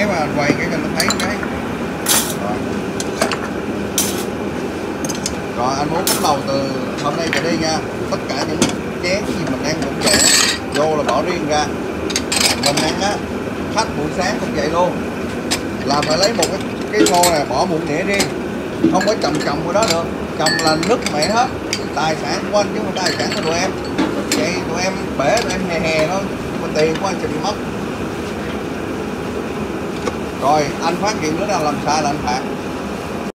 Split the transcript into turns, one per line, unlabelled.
anh quay cái cho nó thấy cái. Rồi. Rồi, anh muốn bắt đầu từ hôm nay trở đi nha. Tất cả những chén gì mình ăn cũng vậy vô là bỏ riêng ra. Mình ăn á, khách buổi sáng cũng vậy luôn. Là phải lấy một cái cái xô này bỏ muỗng đĩa riêng không có chồng chồng của đó được chồng là nước mẹ hết. Tài sản của anh chứ không tài sản của tụi em. Vậy tụi em bể tụi em hè hè thôi. Mà tiền của anh sẽ bị mất rồi anh phát hiện đứa nào làm sai là anh phạt.